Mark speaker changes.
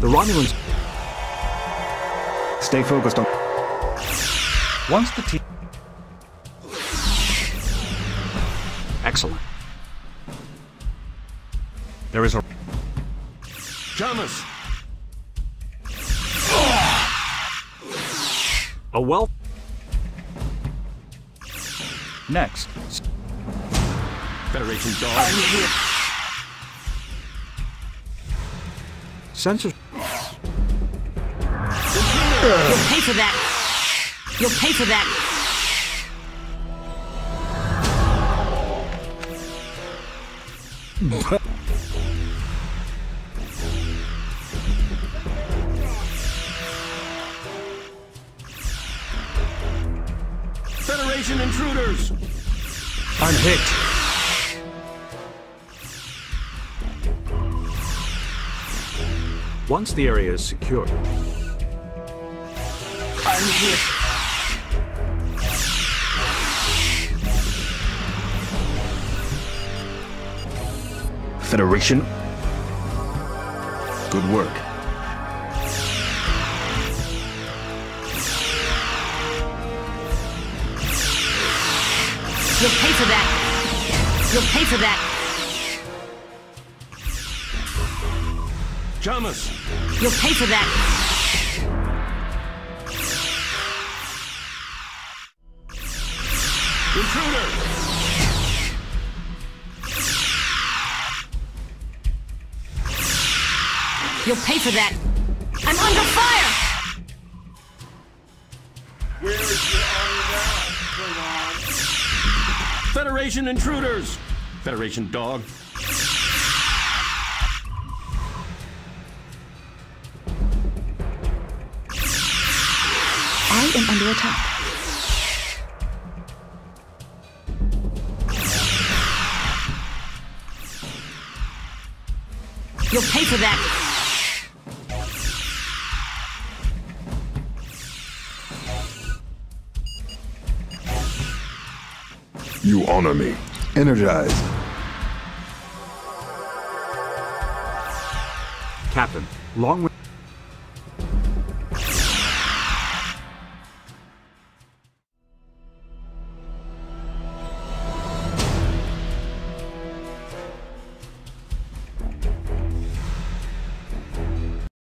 Speaker 1: The Romulans.
Speaker 2: Stay focused on.
Speaker 1: Once the team. Excellent. There is a.
Speaker 3: Thomas!
Speaker 1: A well. Next.
Speaker 3: Federation dog.
Speaker 1: Sensors.
Speaker 4: You'll pay for that. You'll pay for that.
Speaker 3: Federation intruders!
Speaker 1: I'm hit. Once the area is secure,
Speaker 4: I'm here.
Speaker 2: Federation. Good work.
Speaker 4: You'll pay for that. You'll pay for that.
Speaker 3: Thomas!
Speaker 4: You'll pay for that.
Speaker 3: Intruder!
Speaker 4: You'll pay for that. I'm under fire.
Speaker 3: Federation intruders! Federation dog.
Speaker 4: I am under attack. You'll pay for that.
Speaker 2: You honor me. Energized.
Speaker 1: Captain, long